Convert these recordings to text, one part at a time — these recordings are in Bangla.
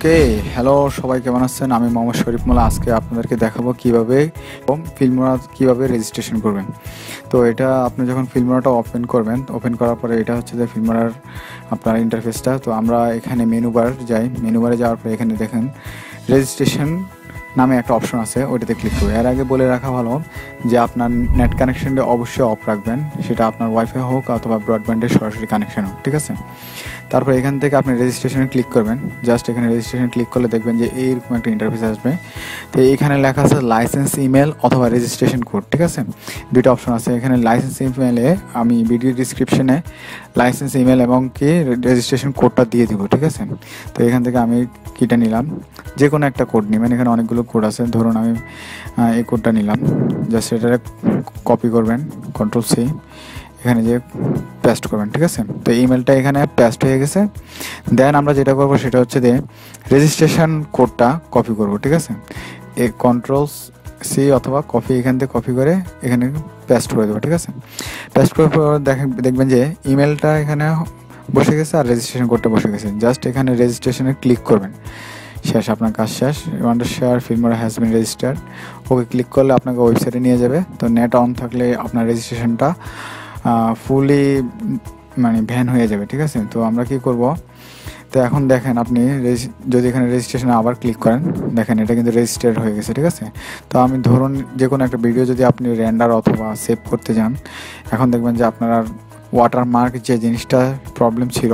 ওকে হ্যালো সবাই কেমন আছেন? আমি মোহাম্মদ শরীফ মোলা আজকে আপনাদেরকে দেখাবো এবং ফিল্মরা কীভাবে রেজিস্ট্রেশন করবেন। তো এটা আপনি যখন ফিল্মরাটা ওপেন করবেন ওপেন করার পরে এটা হচ্ছে যে ফিল্মরার আপনার ইন্টারফেসটা তো আমরা এখানে মেনু বার যাই। মেনু বারে যাওয়ার পরে এখানে দেখেন রেজিস্ট্রেশন নামে একটা অপশন আছে, ওইটাতে ক্লিক করবে। এর আগে বলে রাখা ভালো যে আপনার নেট কানেকশনটা অবশ্যই অফ রাখবেন। সেটা আপনার ওয়াইফাই হোক অথবা ব্রডব্যান্ডের সরাসরি কানেকশন হোক, ঠিক আছে? তারপর এখান থেকে আপনি রেজিস্ট্রেশনে ক্লিক করবেন। জাস্ট এখানে রেজিস্ট্রেশন ক্লিক করলে দেখবেন যে এইরকম একটা ইন্টারফেস আসবে। তো এইখানে লেখা আছে লাইসেন্স ইমেল অথবা রেজিস্ট্রেশন কোড ঠিক আছে? দুইটা অপশন আছে। এখানে লাইসেন্স ইমেলে আমি ভিডিও ডিসক্রিপশনে লাইসেন্স ইমেল এবং কি রেজিস্ট্রেশন কোডটা দিয়ে দিব, ঠিক আছে? তো এখান থেকে আমি কিটা নিলাম। যে কোনো একটা কোড নেবেন, এখানে অনেকগুলো কোড আছে। ধরুন আমি এই কোডটা নিলাম। জাস্ট এটা কপি করবেন কন্ট্রোল সি এখানে যে পেস্ট করবেন, ঠিক আছে? তো ইমেলটা এখানে পেস্ট হয়ে গেছে। দেন আমরা যেটা করব সেটা হচ্ছে যে রেজিস্ট্রেশন কোডটা কপি করব, ঠিক আছে? এই কন্ট্রোল সি অথবা কপি এখান থেকে কপি করে এখানে পেস্ট করে দেবো, ঠিক আছে? পেস্ট করার পর দেখেন দেখবেন যে ইমেলটা এখানে বসে গেছে আর রেজিস্ট্রেশন কোডটা বসে গেছে। জাস্ট এখানে রেজিস্ট্রেশনে ক্লিক করবেন। শেষ, আপনার কাজ শেষ। Wondershare Filmora has been registered okay click করলে আপনাকে ওয়েবসাইটে নিয়ে যাবে। তো নেট অন থাকলে আপনার রেজিস্ট্রেশনটা ফুলি মানে ভ্যান হয়ে যাবে, ঠিক আছে? তো আমরা কি করব? তো এখন দেখেন আপনি যদি এখানে রেজিস্ট্রেশনে আবার ক্লিক করেন, দেখেন এটা কিন্তু রেজিস্টার্ড হয়ে গেছে, ঠিক আছে? তো আমি ধরুন যে কোনো একটা ভিডিও যদি আপনি র্যান্ডার অথবা সেভ করতে যান, এখন দেখবেন যে আপনার ওয়াটারমার্ক যে জিনিসটা প্রবলেম ছিল,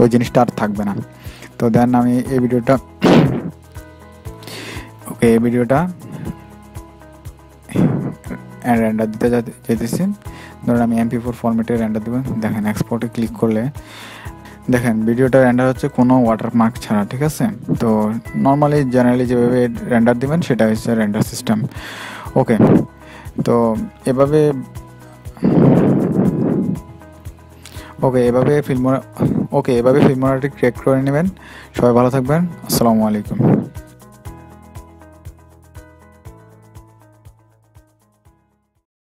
ওই জিনিসটা আর থাকবে না। তো দেন আমি এই ভিডিওটা, ওকে, এই ভিডিওটা র্যান্ডার দিতে যেতেছি ধরুন আমি এমপি ফোর ফরম্যাটে র্যান্ডার দেবেন দেখেন এক্সপোর্টে ক্লিক করলে, দেখেন ভিডিওটা র্যান্ডার হচ্ছে কোনো ওয়াটারমার্ক ছাড়া, ঠিক আছে? তো নর্মালি জেনারেলি যেভাবে র্যান্ডার দেবেন, সেটা হচ্ছে র্যান্ডার সিস্টেম ওকে, তো এভাবে ওকে এভাবে ফিল্ম ওকে এভাবে ফিল্মোনাটি ক্রিয়েট করে নেবেন। সবাই ভালো থাকবেন। আসসালামু আলাইকুম।